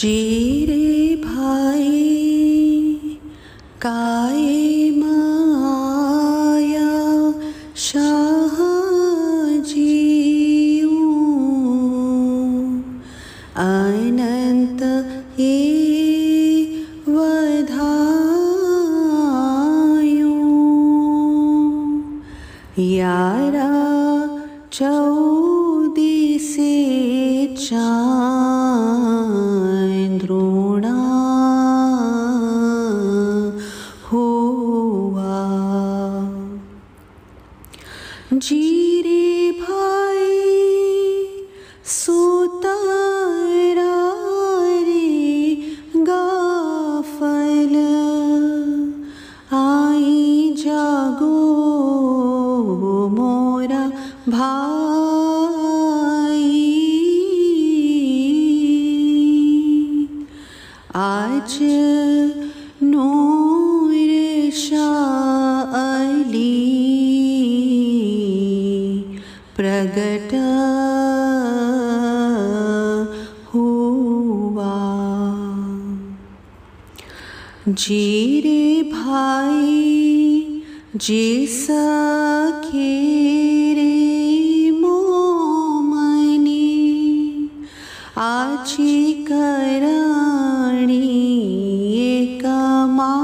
जीरे भाई काय माया शाह अनंत ये वधायू। यारा चौदिसे चांद्रुणा जीरे भाई सुतारा रे गाफल। आई जागो मोरा भाई। आज जीरे भाई जिसके रे मोमनी आची कराणी कमाई।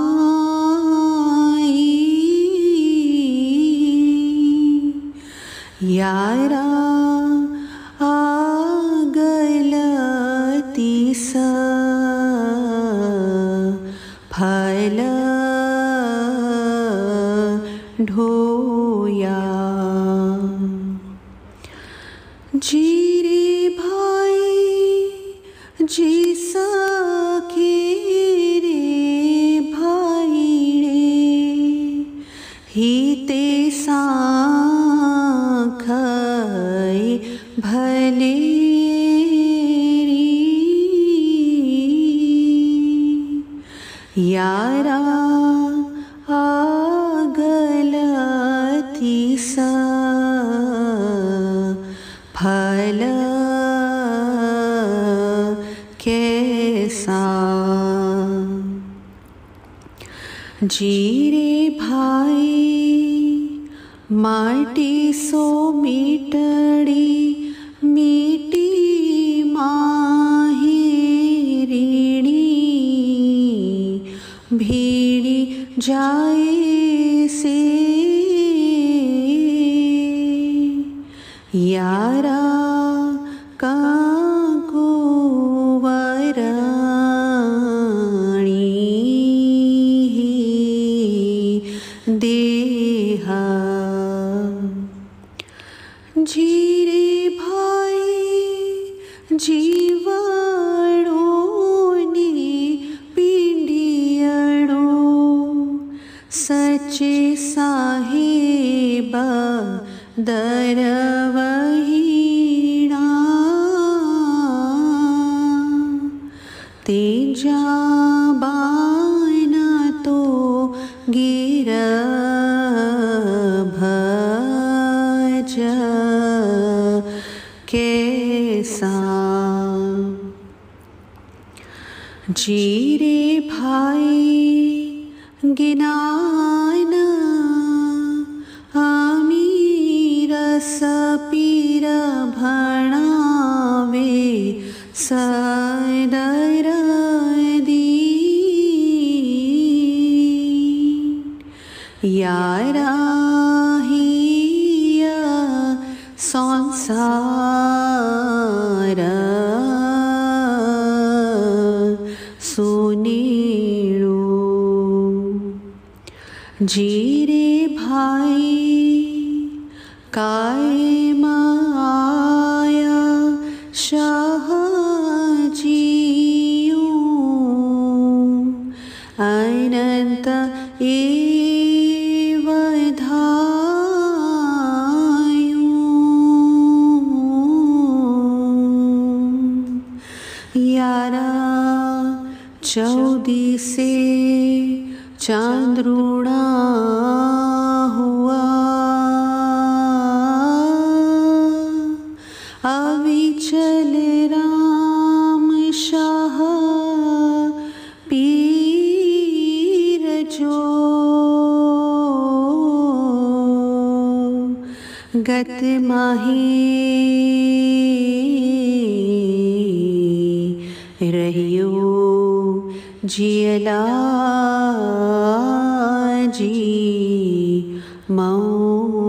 यारा फल ढोया जीरे भाई जी सखे रे भाई रे हिते साखय भले री। जीरे भाई माटी सो मीटड़ी मीटी माही ऋणी भीड़ी जाए से। यारा साहेबा दरवहीणा. तेजा बाना तो गिर भज कैसा. जीरे भाई गिनान यारा संसार। सुनीळू जीरे भाई काय माया शाह जीऊ अनंत एवधायू यारा चौदी से चांद्रूणा हुआ। अभी चल राम शाह पीर जो। गत माही। रहियो। जियला जी मऊ